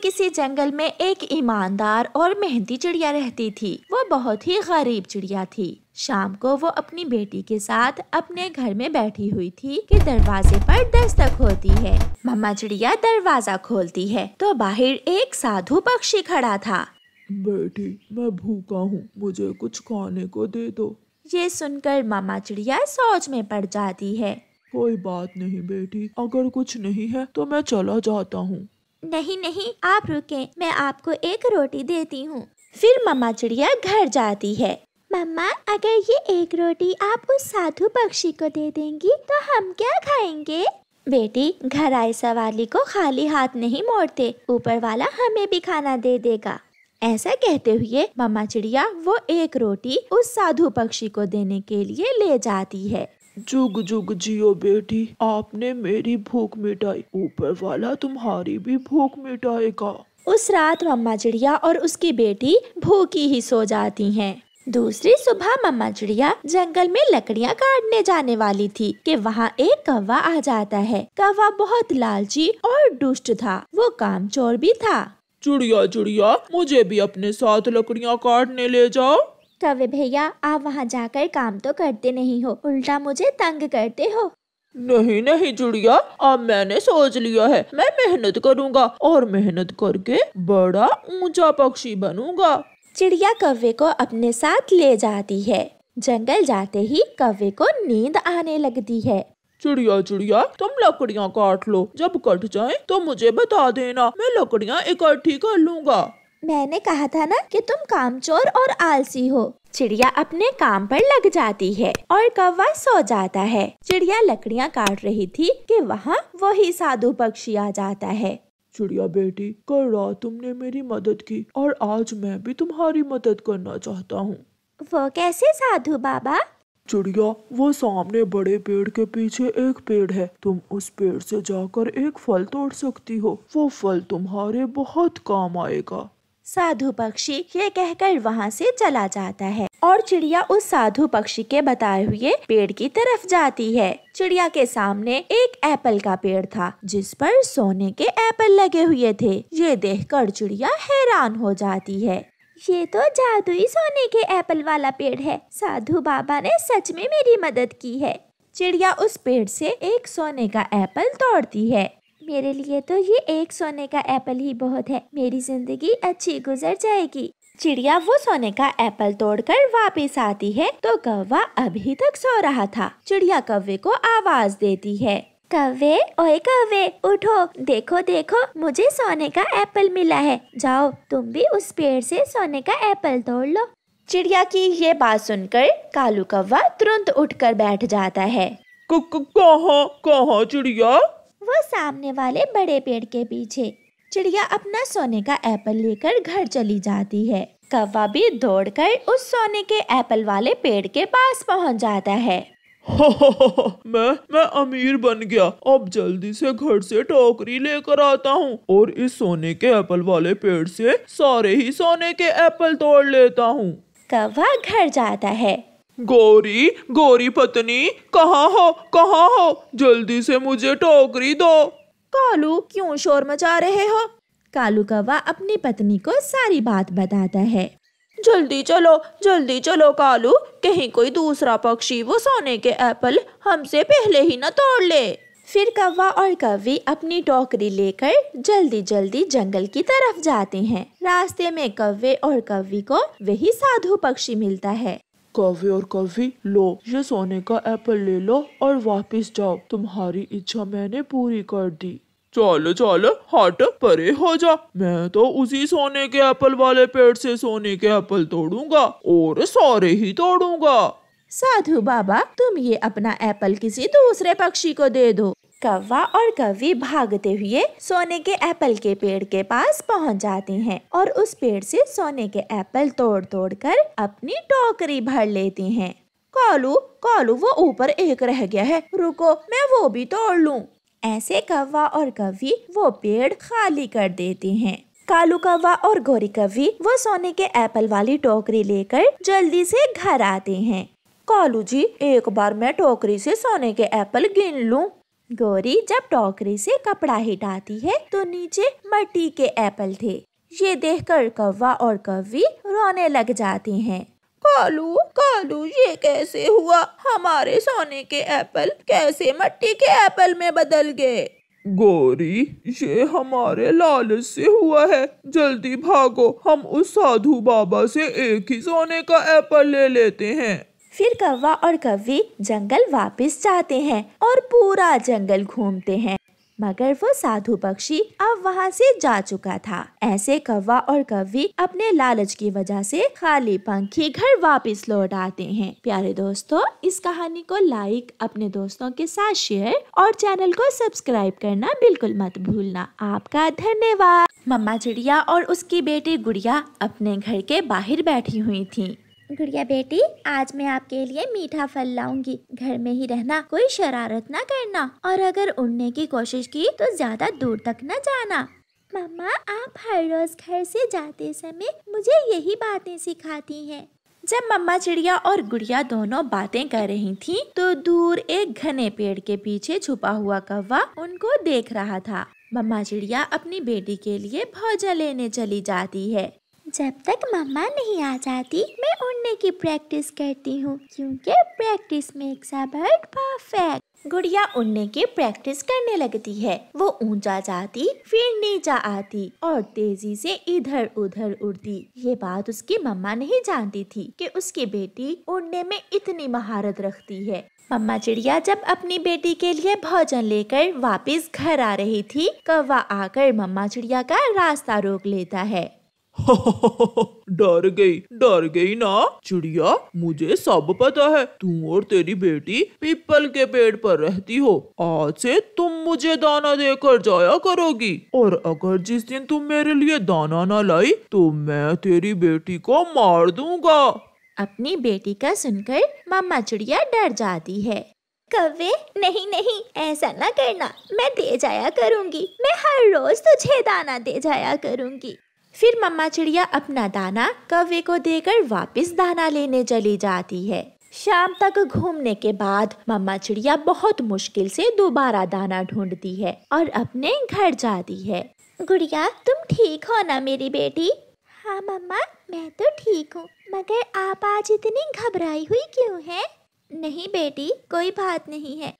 किसी जंगल में एक ईमानदार और मेहनती चिड़िया रहती थी। वो बहुत ही गरीब चिड़िया थी। शाम को वो अपनी बेटी के साथ अपने घर में बैठी हुई थी कि दरवाजे पर दस्तक होती है। मम्मा चिड़िया दरवाज़ा खोलती है तो बाहर एक साधु पक्षी खड़ा था। बेटी मैं भूखा हूँ मुझे कुछ खाने को दे दो। ये सुनकर मामा चिड़िया सोच में पड़ जाती है। कोई बात नहीं बेटी अगर कुछ नहीं है तो मैं चला जाता हूँ। नहीं नहीं आप रुके मैं आपको एक रोटी देती हूँ। फिर मम्मा चिड़िया घर जाती है। मम्मा अगर ये एक रोटी आप उस साधु पक्षी को दे देंगी तो हम क्या खाएँगे? बेटी घर आए सवाली को खाली हाथ नहीं मोड़ते ऊपर वाला हमें भी खाना दे देगा। ऐसा कहते हुए मम्मा चिड़िया वो एक रोटी उस साधु पक्षी को देने के लिए ले जाती है। जुग जुग जियो बेटी आपने मेरी भूख मिटाई। ऊपर वाला तुम्हारी भी भूख मिटाएगा। उस रात मम्मा चिड़िया और उसकी बेटी भूखी ही सो जाती हैं। दूसरी सुबह मम्मा चिड़िया जंगल में लकड़ियाँ काटने जाने वाली थी कि वहाँ एक कौवा आ जाता है। कौवा बहुत लालची और दुष्ट था। वो काम चोर भी था। चिड़िया चिड़िया मुझे भी अपने साथ लकड़ियाँ काटने ले जाओ। कवे भैया आप वहाँ जाकर काम तो करते नहीं हो। उल्टा मुझे तंग करते हो। नहीं नहीं चिड़िया अब मैंने सोच लिया है मैं मेहनत करूँगा और मेहनत करके बड़ा ऊँचा पक्षी बनूँगा। चिड़िया कव्वे को अपने साथ ले जाती है। जंगल जाते ही कव्वे को नींद आने लगती है। चिड़िया चिड़िया तुम लकड़ियाँ काट लो जब कट जाए तो मुझे बता देना मैं लकड़ियाँ इकट्ठी कर लूँगा। मैंने कहा था ना कि तुम कामचोर और आलसी हो। चिड़िया अपने काम पर लग जाती है और कौवा सो जाता है। चिड़िया लकड़ियाँ काट रही थी कि वहाँ वही साधु पक्षी आ जाता है। चिड़िया बेटी कल रात तुमने मेरी मदद की और आज मैं भी तुम्हारी मदद करना चाहता हूँ। वो कैसे साधु बाबा? चिड़िया वो सामने बड़े पेड़ के पीछे एक पेड़ है। तुम उस पेड़ से जाकर एक फल तोड़ सकती हो। वो फल तुम्हारे बहुत काम आएगा। साधु पक्षी ये कहकर वहाँ से चला जाता है और चिड़िया उस साधु पक्षी के बताए हुए पेड़ की तरफ़ जाती है। चिड़िया के सामने एक एप्पल का पेड़ था, जिस पर सोने के एप्पल लगे हुए थे। ये देखकर चिड़िया हैरान हो जाती है। ये तो जादुई सोने के एप्पल वाला पेड़ है। साधु बाबा ने सच में मेरी मदद की है। चिड़िया उस पेड़ से एक सोने का एप्पल तोड़ती है। मेरे लिए तो ये एक सोने का एप्पल ही बहुत है। मेरी ज़िंदगी अच्छी गुजर जाएगी। चिड़िया वो सोने का एप्पल तोड़कर वापस आती है तो कौवा अभी तक सो रहा था। चिड़िया कौवे को आवाज़ देती है कव्वे ओए कव्वे उठो, देखो देखो, मुझे सोने का एप्पल मिला है। जाओ, तुम भी उस पेड़ से सोने का एप्पल तोड़ लो। चिड़िया की ये बात सुनकर कालू कौवा तुरंत उठकर बैठ जाता है। कहाँ कहाँ चिड़िया? वो सामने वाले बड़े पेड़ के पीछे। चिड़िया अपना सोने का एप्पल लेकर घर चली जाती है। कौवा भी दौड़कर उस सोने के एप्पल वाले पेड़ के पास पहुँच जाता है। मैं मैं अमीर बन गया। अब जल्दी से घर से टोकरी लेकर आता हूँ और इस सोने के एप्पल वाले पेड़ से सारे ही सोने के एप्पल तोड़ लेता हूँ। कौवा घर जाता है। गोरी गौरी पत्नी कहाँ हो कहाँ हो? जल्दी से मुझे टोकरी दो। कालू क्यों शोर मचा रहे हो? कालू कौवा अपनी पत्नी को सारी बात बताता है। जल्दी चलो जल्दी चलो कालू। कहीं कोई दूसरा पक्षी वो सोने के एप्पल हमसे पहले ही न तोड़ ले। फिर कौवा और कौवी अपनी टोकरी लेकर जल्दी जल्दी जंगल की तरफ़ जाते हैं। रास्ते में कौवे और कौवी को वही साधु पक्षी मिलता है। कौवे और कॉफ़ी लो। ये सोने का एप्पल ले लो और वापस जाओ। तुम्हारी इच्छा मैंने पूरी कर दी। चलो चलो, हट, परे हो जा। मैं तो उसी सोने के एप्पल वाले पेड़ से सोने के एप्पल तोड़ूँगा और सारे ही तोड़ूँगा। साधु बाबा, तुम ये अपना एप्पल किसी दूसरे पक्षी को दे दो। कौवा और कौवी भागते हुए सोने के एप्पल के पेड़ के पास पहुँच जाते हैं और उस पेड़ से सोने के एप्पल तोड़ तोड़ कर अपनी टोकरी भर लेते हैं। कालू कालू, वो ऊपर एक रह गया है। रुको, मैं वो भी तोड़ लूँ। ऐसे कौवा और कवि वो पेड़ खाली कर देते हैं। कालू कौवा और गोरी कवि वो सोने के एप्पल वाली टोकरी लेकर जल्दी से घर आते हैं। कालू जी, एक बार मैं टोकरी से सोने के एप्पल गिन लूँ। गोरी जब टोकरी से कपड़ा हिटाती है तो नीचे मट्टी के एप्पल थे। ये देखकर कौवा और कव्वी रोने लग जाते हैं। कालू कालू, ये कैसे हुआ? हमारे सोने के एप्पल कैसे मट्टी के एप्पल में बदल गए? गोरी, ये हमारे लालच से हुआ है। जल्दी भागो, हम उस साधु बाबा से एक ही सोने का एप्पल ले लेते हैं। फिर कौवा और कव्वी जंगल वापस जाते हैं और पूरा जंगल घूमते हैं। मगर वो साधु पक्षी अब वहाँ से जा चुका था। ऐसे कौवा और कव्वी अपने लालच की वजह से खाली पंखी घर वापस लौट आते हैं। प्यारे दोस्तों, इस कहानी को लाइक अपने दोस्तों के साथ शेयर और चैनल को सब्सक्राइब करना बिल्कुल मत भूलना। आपका धन्यवाद। मम्मा चिड़िया और उसकी बेटी गुड़िया अपने घर के बाहर बैठी हुई थी। गुड़िया बेटी आज मैं आपके लिए मीठा फल लाऊँगी। घर में ही रहना कोई शरारत ना करना। और अगर उड़ने की कोशिश की तो ज़्यादा दूर तक न जाना। मम्मा आप हर रोज घर से जाते समय मुझे यही बातें सिखाती हैं। जब मम्मा चिड़िया और गुड़िया दोनों बातें कर रही थीं, तो दूर एक घने पेड़ के पीछे छुपा हुआ कौवा उनको देख रहा था। मम्मा चिड़िया अपनी बेटी के लिए भोजन लेने चली जाती है। जब तक मम्मा नहीं आ जाती, मैं उड़ने की प्रैक्टिस करती हूँ, क्योंकि practice makes a bird perfect गुड़िया उड़ने की प्रैक्टिस करने लगती है। वो ऊँचा जाती, फिर नीचा आती और तेज़ी से इधर उधर उड़ती। ये बात उसकी मम्मा नहीं जानती थी कि उसकी बेटी उड़ने में इतनी महारत रखती है। मम्मा चिड़िया जब अपनी बेटी के लिए भोजन लेकर वापस घर आ रही थी, कौवा आकर मम्मा चिड़िया का रास्ता रोक लेता है। डर गई डर गई ना। चिड़िया, मुझे सब पता है, तू और तेरी बेटी पीपल के पेड़ पर रहती हो। आज से तुम मुझे दाना देकर जाया करोगी। और अगर जिस दिन तुम मेरे लिए दाना ना लाई तो मैं तेरी बेटी को मार दूँगा। अपनी बेटी का सुनकर मामा चिड़िया डर जाती है। कव्वे, नहीं नहीं, ऐसा ना करना। मैं दे जाया करूँगी। मैं हर रोज तुझे दाना दे जाया करूँगी। फिर मम्मा चिड़िया अपना दाना कौवे को देकर वापस दाना लेने चली जाती है। शाम तक घूमने के बाद मम्मा चिड़िया बहुत मुश्किल से दोबारा दाना ढूंढती है और अपने घर जाती है। गुड़िया तुम ठीक हो ना मेरी बेटी? हाँ मम्मा मैं तो ठीक हूँ मगर आप आज इतनी घबराई हुई क्यों है? नहीं बेटी कोई बात नहीं है।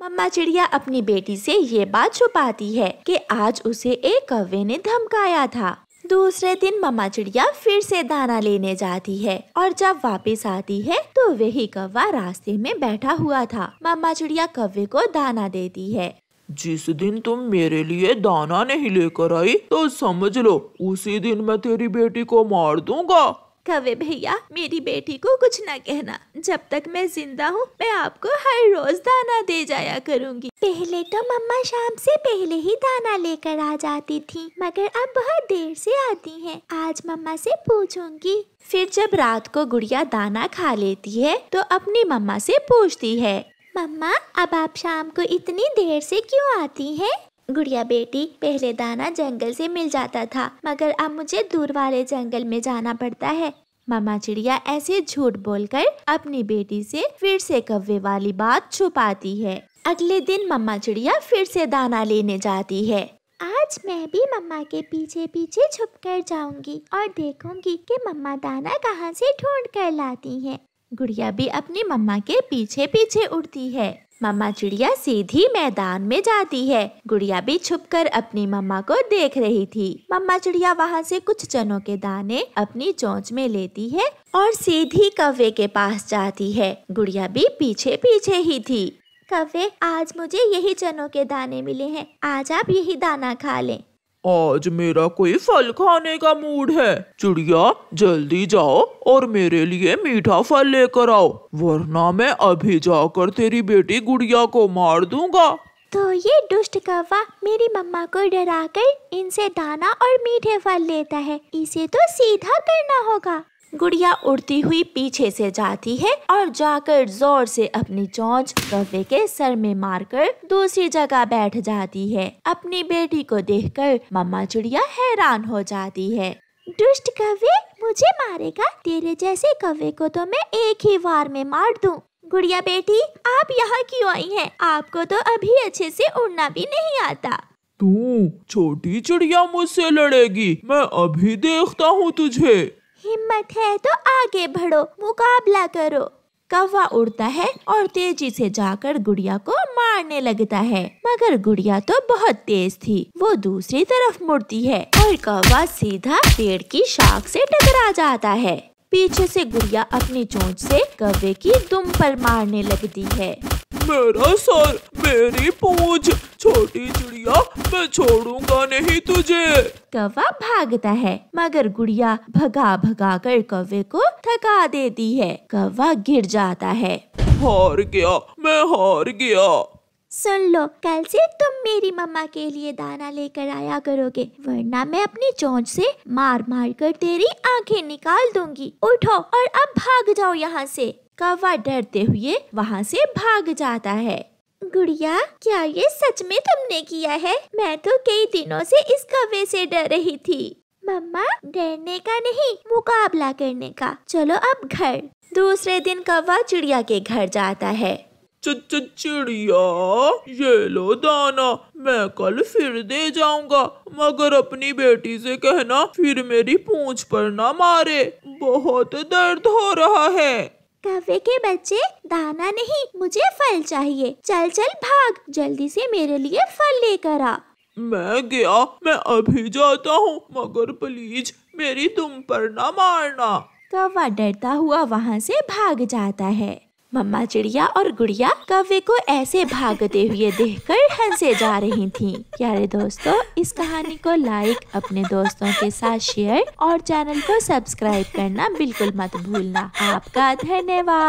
मम्मा चिड़िया अपनी बेटी से ये बात छुपाती है कि आज उसे एक कौवे ने धमकाया था। दूसरे दिन मम्मा चिड़िया फिर से दाना लेने जाती है और जब वापस आती है तो वही कौवा रास्ते में बैठा हुआ था। मम्मा चिड़िया कौवे को दाना देती है। जिस दिन तुम मेरे लिए दाना नहीं लेकर आई तो समझ लो, उसी दिन मैं तेरी बेटी को मार दूँगा। कवे भैया मेरी बेटी को कुछ न कहना जब तक मैं ज़िंदा हूँ मैं आपको हर रोज दाना दे जाया करूँगी पहले तो मम्मा शाम से पहले ही दाना लेकर आ जाती थी मगर अब बहुत देर से आती हैं। आज मम्मा से पूछूँगी फिर जब रात को गुड़िया दाना खा लेती है तो अपनी मम्मा से पूछती है मम्मा अब आप शाम को इतनी देर से क्यों आती हैं? गुड़िया बेटी पहले दाना जंगल से मिल जाता था, मगर अब मुझे दूर वाले जंगल में जाना पड़ता है। मामा चिड़िया ऐसे झूठ बोलकर अपनी बेटी से फिर से कव्वे वाली बात छुपाती है। अगले दिन मम्मा चिड़िया फिर से दाना लेने जाती है। आज मैं भी मम्मा के पीछे पीछे छुप कर जाऊँगी और देखूँगी कि मम्मा दाना कहाँ से ढूंढ कर लाती हैं। गुड़िया भी अपनी मम्मा के पीछे पीछे उड़ती है। मम्मा चिड़िया सीधी मैदान में जाती है। गुड़िया भी छुपकर अपनी मम्मा को देख रही थी। मम्मा चिड़िया वहाँ से कुछ चनों के दाने अपनी चोंच में लेती है और सीधी कौवे के पास जाती है। गुड़िया भी पीछे पीछे ही थी। कव्वे, आज मुझे यही चनों के दाने मिले हैं। आज आप यही दाना खा लें। आज मेरा कोई फल खाने का मूड है। चिड़िया, जल्दी जाओ और मेरे लिए मीठा फल लेकर आओ, वरना मैं अभी जाकर तेरी बेटी गुड़िया को मार दूँगा। तो ये दुष्ट कौवा मेरी मम्मा को डराकर इनसे दाना और मीठे फल लेता है। इसे तो सीधा करना होगा। गुड़िया उड़ती हुई पीछे से जाती है और जाकर ज़ोर से अपनी चोंच कौवे के सर में मारकर दूसरी जगह बैठ जाती है। अपनी बेटी को देखकर मम्मा चिड़िया हैरान हो जाती है। दुष्ट कौवे मुझे मारेगा? तेरे जैसे कौवे को तो मैं एक ही वार में मार दूँ। गुड़िया बेटी, आप यहाँ क्यों आई हैं? आपको तो अभी अच्छे से उड़ना भी नहीं आता। तू छोटी चिड़िया मुझसे लड़ेगी। मैं अभी देखता हूँ तुझे। हिम्मत है तो आगे बढ़ो, मुकाबला करो। कौवा उड़ता है और तेज़ी से जाकर गुड़िया को मारने लगता है। मगर गुड़िया तो बहुत तेज थी, वो दूसरी तरफ़ मुड़ती है और कौवा सीधा पेड़ की शाख से टकरा जाता है। पीछे से गुड़िया अपनी चोंच से कौवे की दुम पर मारने लगती है। मेरा सर, मेरी पूंछ छोटी चिड़िया मैं छोड़ूँगा नहीं तुझे। कौवा भागता है मगर गुड़िया भगा भगा कर कौवे को थका देती है। कौवा गिर जाता है। हार गया मैं हार गया। सुन लो कल से तुम मेरी मम्मा के लिए दाना लेकर आया करोगे वरना मैं अपनी चोंच से मार मार कर तेरी आँखें निकाल दूँगी। उठो और अब भाग जाओ यहाँ से। कौवा डरते हुए वहाँ से भाग जाता है। गुड़िया, क्या ये सच में तुमने किया है? मैं तो कई दिनों से इस कवे से डर रही थी। मम्मा, डरने का नहीं, मुकाबला करने का। चलो अब घर। दूसरे दिन कौवा चिड़िया के घर जाता है। चिड़िया, ये लो दाना। मैं कल फिर दे जाऊँगा, मगर अपनी बेटी से कहना, फिर मेरी पूंछ पर ना मारे। बहुत दर्द हो रहा है। कौवे के बच्चे दाना नहीं मुझे फल चाहिए। चल चल भाग। जल्दी से मेरे लिए फल लेकर आ। मैं गया मैं अभी जाता हूँ मगर प्लीज़ मेरी तुम पर ना मारना। कौवा डरता हुआ वहाँ से भाग जाता है। मम्मा चिड़िया और गुड़िया कव्वे को ऐसे भागते हुए देखकर हंसे जा रही थीं। प्यारे दोस्तों, इस कहानी को लाइक अपने दोस्तों के साथ शेयर और चैनल को सब्सक्राइब करना बिल्कुल मत भूलना आपका धन्यवाद